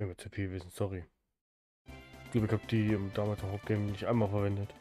Wenn wir CP wissen, sorry. Ich glaube, ich habe die damals im Hauptgame nicht einmal verwendet.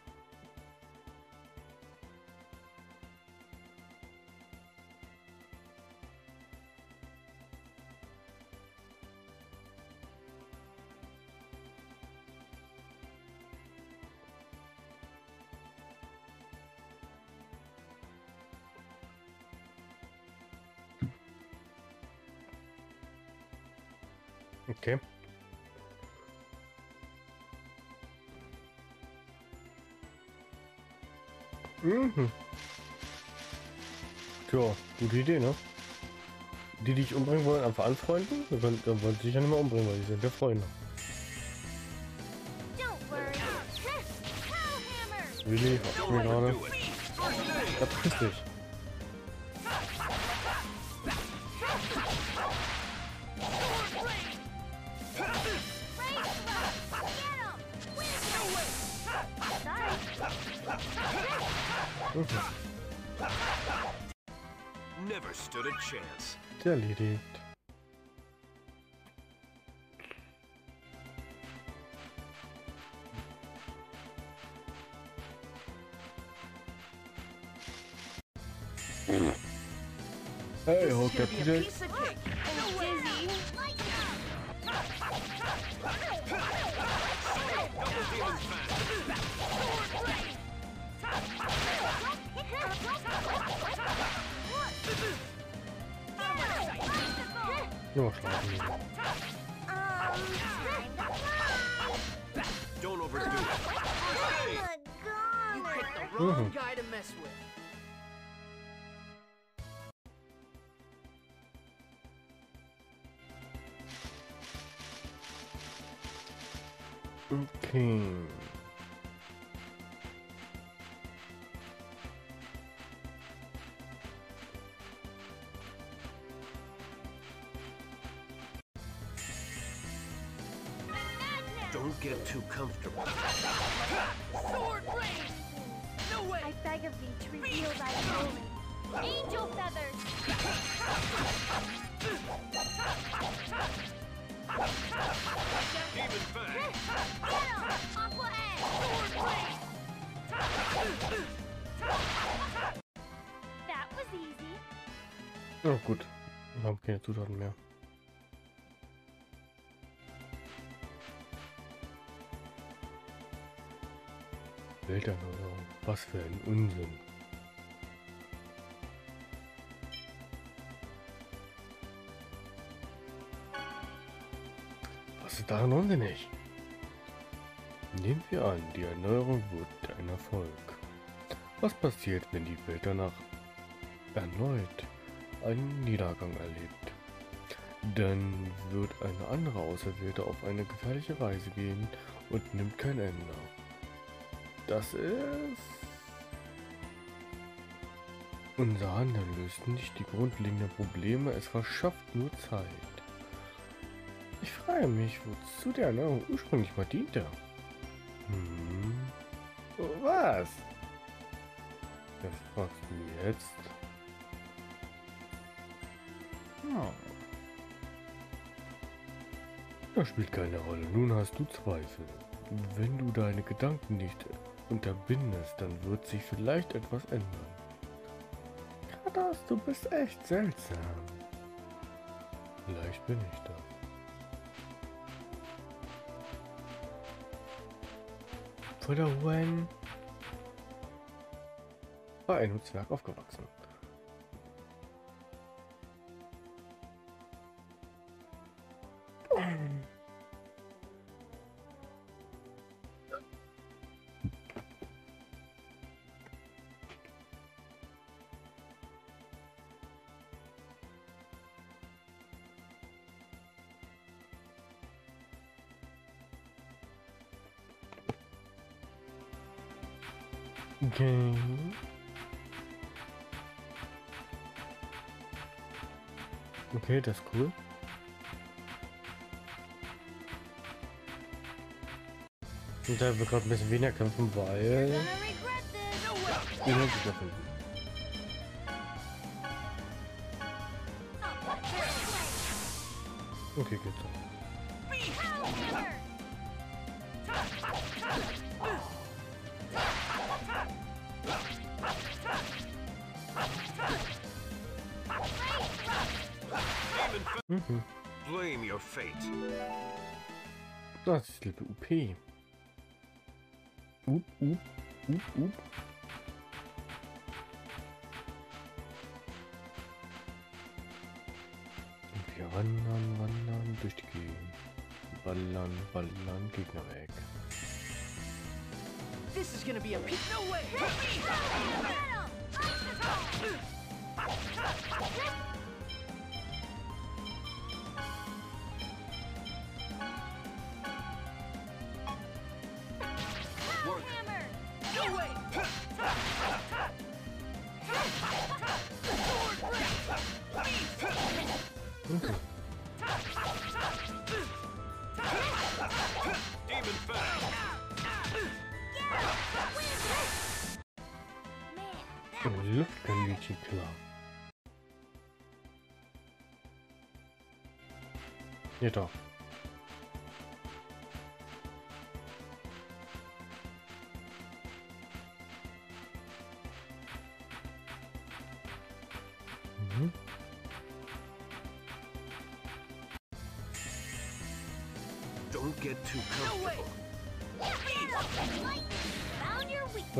Anfreunden? Dann, können, dann wollen sie sich ja nicht mehr umbringen, weil die sind ja Freunde. Really? Hast mir gerade? Verpiss dich. Never stood a chance. Erledigt. Hey, hook Gonna up a piece of cake. Double demon fan. Nur schlafen. Don't overdo it. Oh mm-hmm. You picked the wrong mm-hmm. guy to mess with. Okay. Don't get too comfortable. Ja gut. Wir haben keine Zutaten mehr. Welterneuerung. Was für ein Unsinn. Was ist daran unsinnig? Nehmen wir an, die Erneuerung wird ein Erfolg. Was passiert, wenn die Welt danach erneut einen Niedergang erlebt? Dann wird eine andere Auserwählte auf eine gefährliche Reise gehen und nimmt kein Ende. Das ist... Unser Handeln löst nicht die grundlegenden Probleme, es verschafft nur Zeit. Ich frage mich, wozu der Erneuerung ursprünglich mal diente. Hm. Was? Das fragst du jetzt? Das spielt keine Rolle. Nun hast du Zweifel. Wenn du deine Gedanken nicht unterbindest, dann wird sich vielleicht etwas ändern. Kratos, du bist echt seltsam. Vielleicht bin ich das. Vor der Wen bei einem Zwerg aufgewachsen. Okay, das ist cool. Und da wir gerade ein bisschen weniger kämpfen, weil die Energie finden. Okay, so. Hellhammer! Mhm. Blame your fate. Das ist Level UP. Up, up, up, up. Und wir wandern, wandern durch die Gegend. Ballern, ballern, Gegner weg. This is gonna be a piece. No way! Mhm. Demon Fang. Man, Oh, Luftkaninchen klar. Ja doch.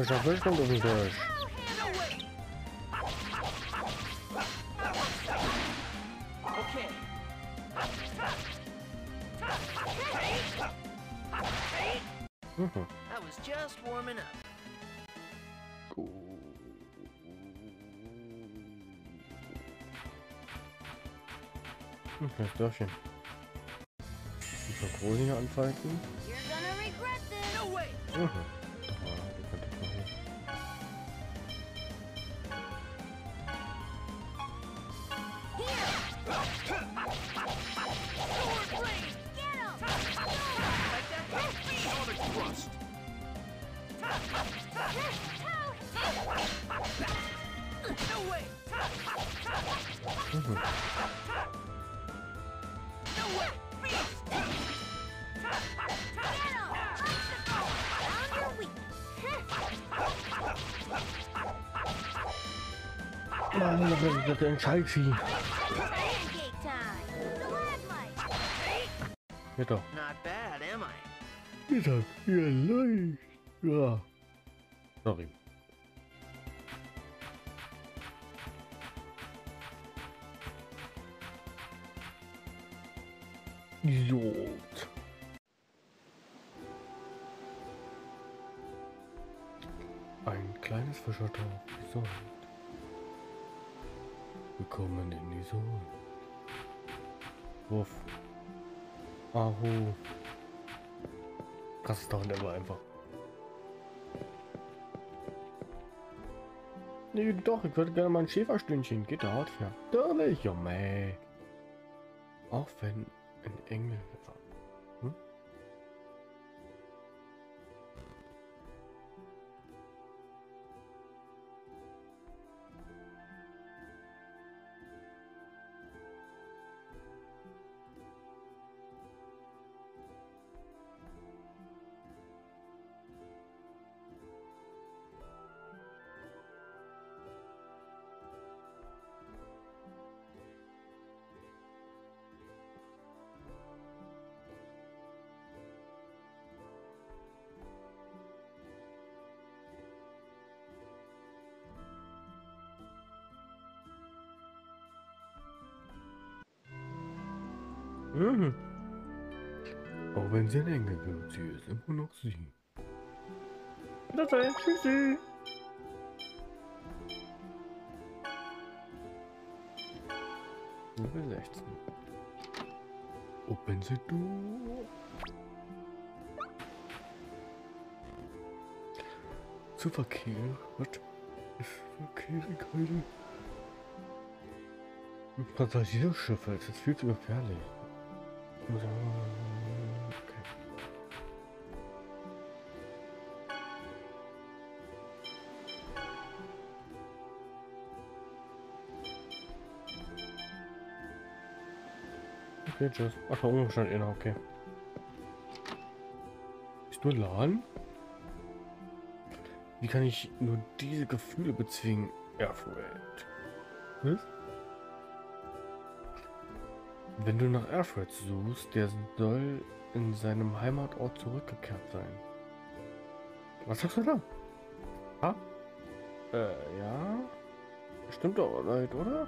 Your weak Was ist das kommt auf den Deutsch? Hellhammer! Okay. Mhm. I was just warming up. Hm, Das Dörfchen. Die Kontrolle hier anfalten. You're gonna regret this! No way! Mhm. Mann, das ist ein Scheißvieh. Ja doch. Not bad, am I? Mittag, ja leicht. Ja. Sorry. Idiot. Ein kleines Fischertauch. Wieso? Willkommen in die Sonne. Wuff. Ahu. Das dauert aber einfach. Nee, doch, ich würde gerne mal ein Schäferstündchen. Geht dort ja. Natürlich, ja, meh. Auch wenn ein Engel wäre. Mhm. Auch wenn sie ein Engel wird, sie ist immer noch sie. Das heißt, tschüssi. Level 16. Open the door. Zu Verkehr. Was? Ich verkehre keine Passagierschiffe. Es ist viel zu gefährlich. Okay. Tschüss. Ach, da oben stand einer, okay. ich nur laden? Wie kann ich nur diese Gefühle bezwingen? Airfreight. Was? Wenn du nach Airfreight suchst, der soll in seinem Heimatort zurückgekehrt sein. Was sagst du da? Ah? Äh, ja. Stimmt doch, Leute, oder?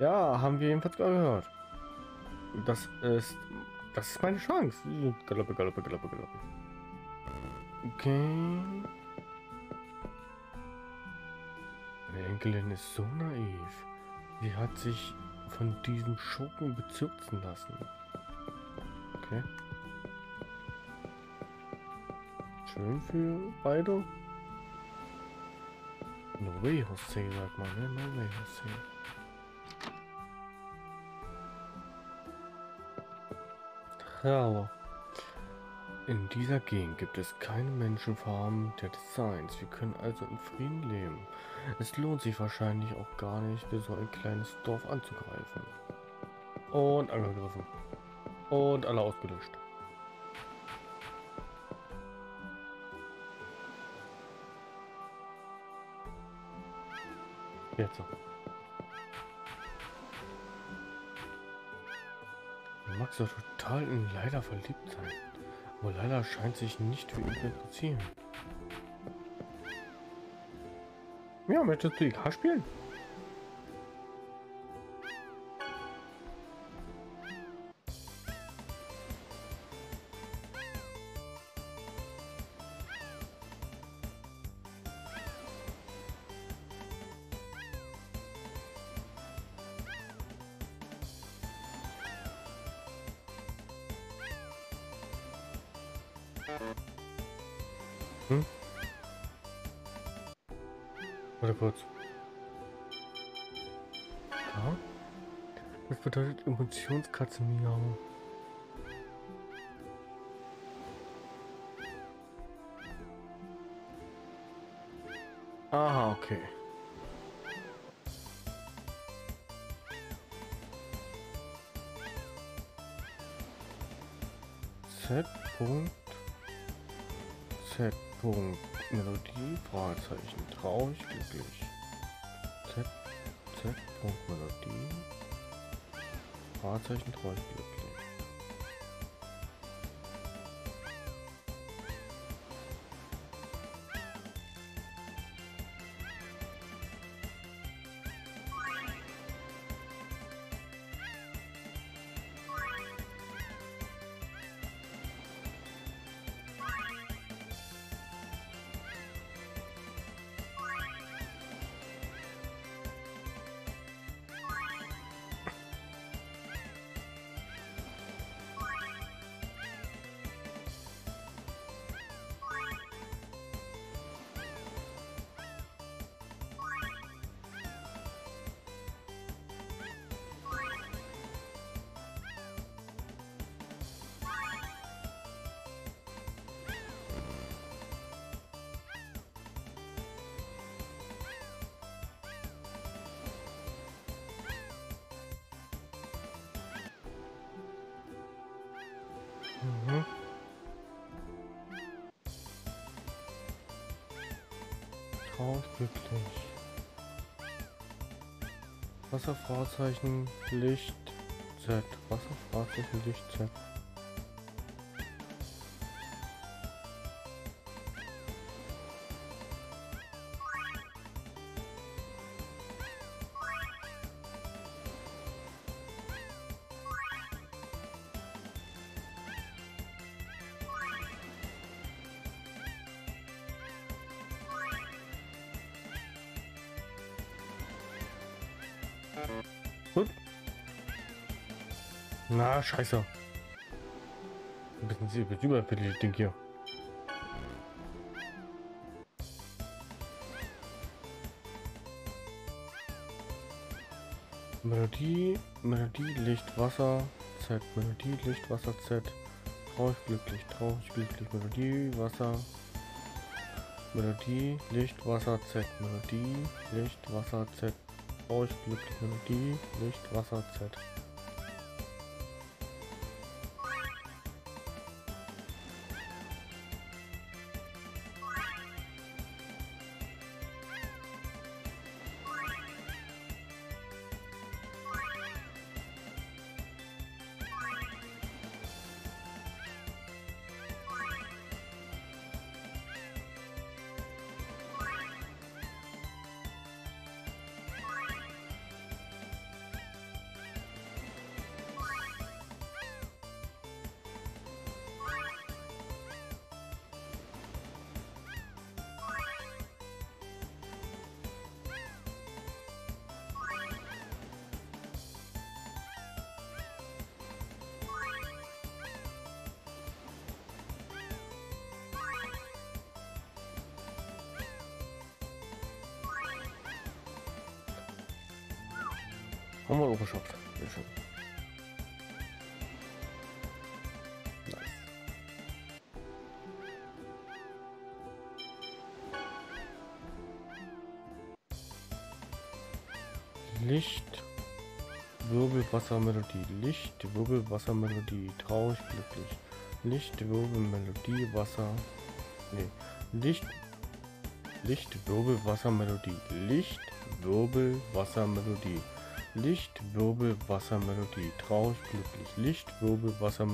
Ja, haben wir jedenfalls gehört. Das ist. Das ist meine Chance. Galoppe, galoppe, galoppe, galoppe. Okay. Meine Enkelin ist so naiv. Sie hat sich von diesem Schurken bezirzen lassen. Okay. Schön für beide. No way, Jose, sagt man, ne? No way, Jose. Ja, in dieser Gegend gibt es keine Menschenfarben der Designs. Wir können also in Frieden leben. Es lohnt sich wahrscheinlich auch gar nicht, so ein kleines Dorf anzugreifen. Und angegriffen. Und alle ausgelöscht. Jetzt. Max soll total in Leider verliebt Leila scheint sich nicht für ihn zu interessieren. Ja, möchtest du IK spielen? Bedeutet Emotionskatze Miau. Aha, okay. Z. Punkt. Z. Punkt. Melodie. Fragezeichen. Traurig, glücklich. Z. Z. Punkt. Melodie. Fragezeichen. Traurig, glücklich. Mhm. Glücklich. Wasserfahrzeichen Licht Z. Wasserfahrzeichen Licht Z. Gut. Na, scheiße. Ein bisschen überfällig, Ding hier. Melodie, Melodie, Licht, Wasser, Z, Melodie, Licht, Wasser, Z. Traurig, glücklich, traurig, glücklich, Melodie, Wasser, Melodie, Licht, Wasser, Z, Melodie, Licht, Wasser, Z. Glücklich, Melodie, Licht, Wasser, Z. Haben wir auch geschafft. Sehr schön. Licht, Wirbel, Wassermelodie, Licht, Wirbel, Wassermelodie, traurig, glücklich. Licht, Wirbel, Melodie, Wasser. Nee. Licht, Licht, Wirbel, Wasser, Melodie. Licht, Wirbel, Wasser, Melodie. Licht, Wirbel, Wasser, Melodie. Traurig, glücklich. Licht, Wirbel, Wasser,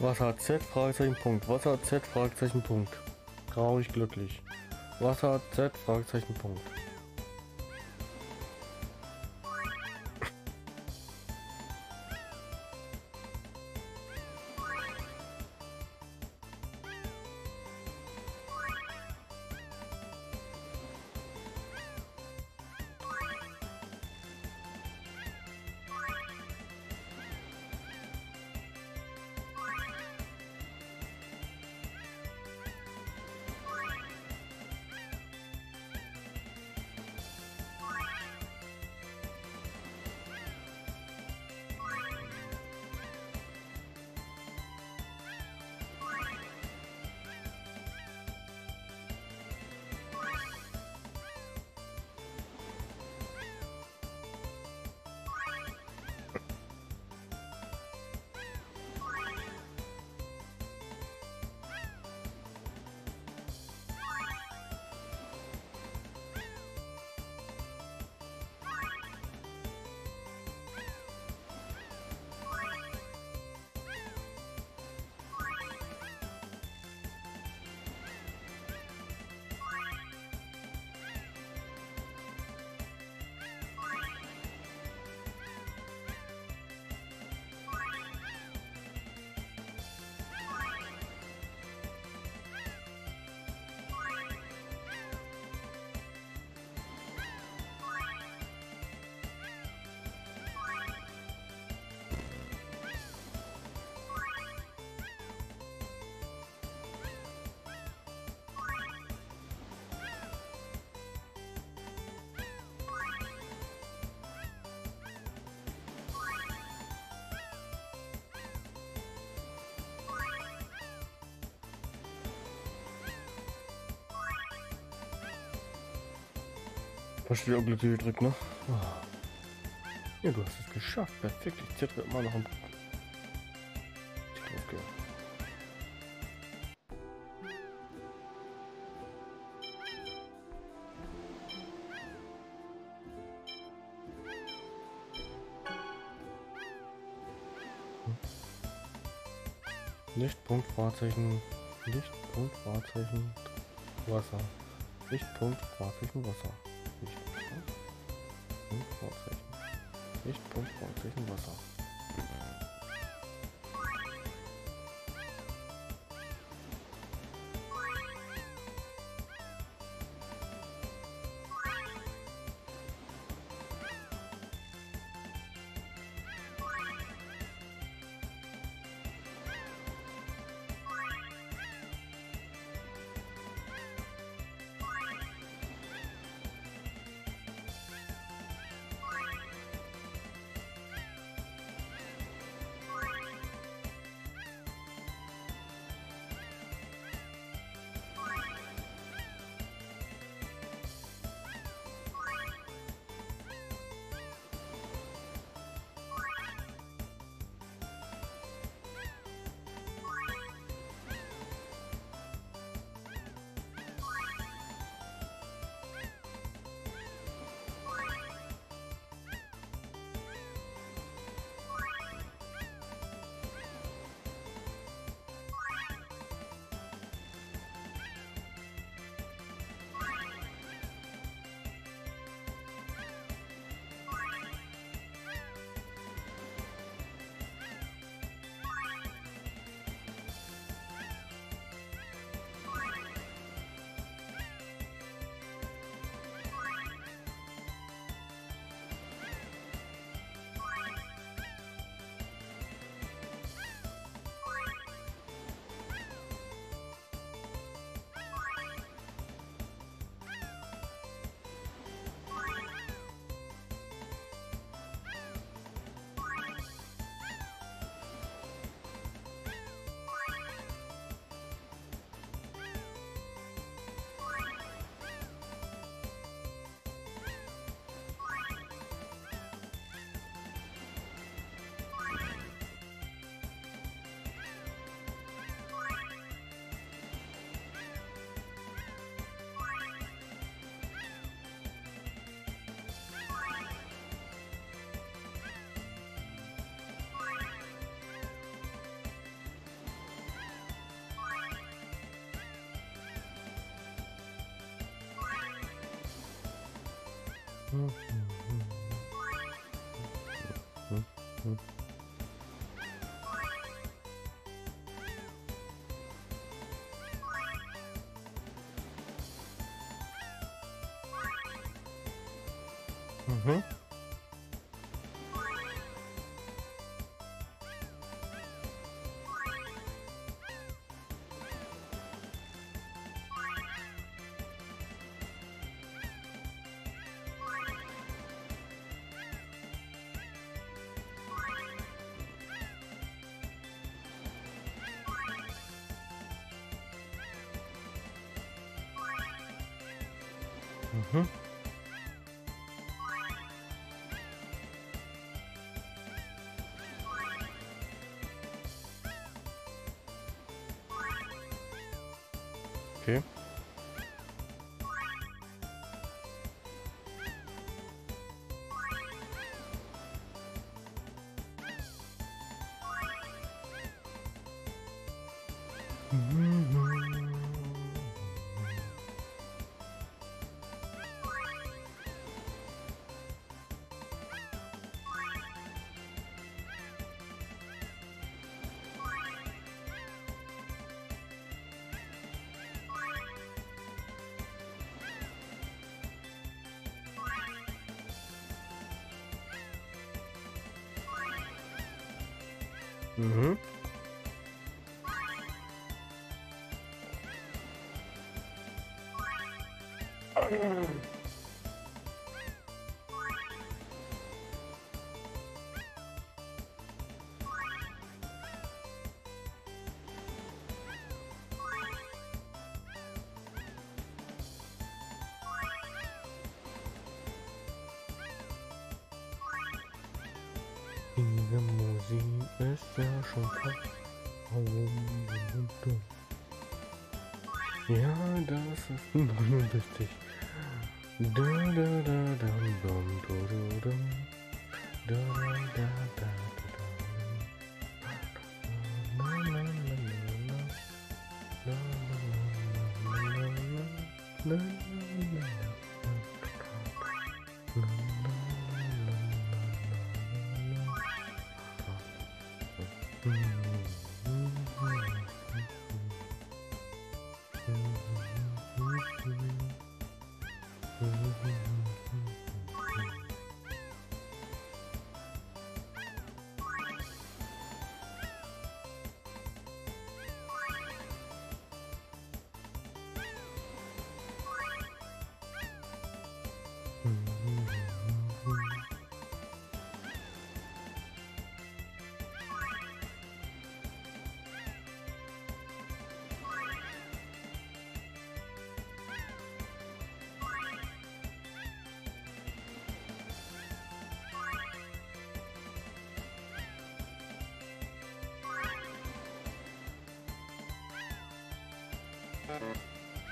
Wasser Z, Fragezeichen, Punkt. Wasser Z, Fragezeichen, Punkt. Traurig, glücklich. Wasser Z, Fragezeichen, Punkt. Hast du wieder unglücklich gedrückt, ne? Ah. Ja, du hast es geschafft. Perfekt. Ich zittere immer noch am. Okay. Lichtpunkt, Wahrzeichen, Lichtpunkt, Wahrzeichen, Wasser. Lichtpunkt, Wahrzeichen, Wasser. Lichtpunkt, Punkt, Wahrzeichen. Lichtpunkt, Wahrzeichen, Wasser. Mhm. Mhm. Mhm. Diese Musik ist ja schon klar. Ja, das ist 69. Da, da, da, dam, dam, du, du, dam. Da, da, da, da, da, dam. Na, na, na, na, na. Na, na, na, na, na, na. Na, na, na,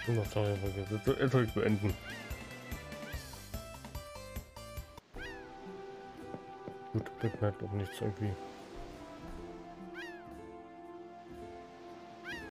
Noch sorry, vergessen. So, Jetzt soll ich beenden. Gut, bleibt halt auch nichts irgendwie.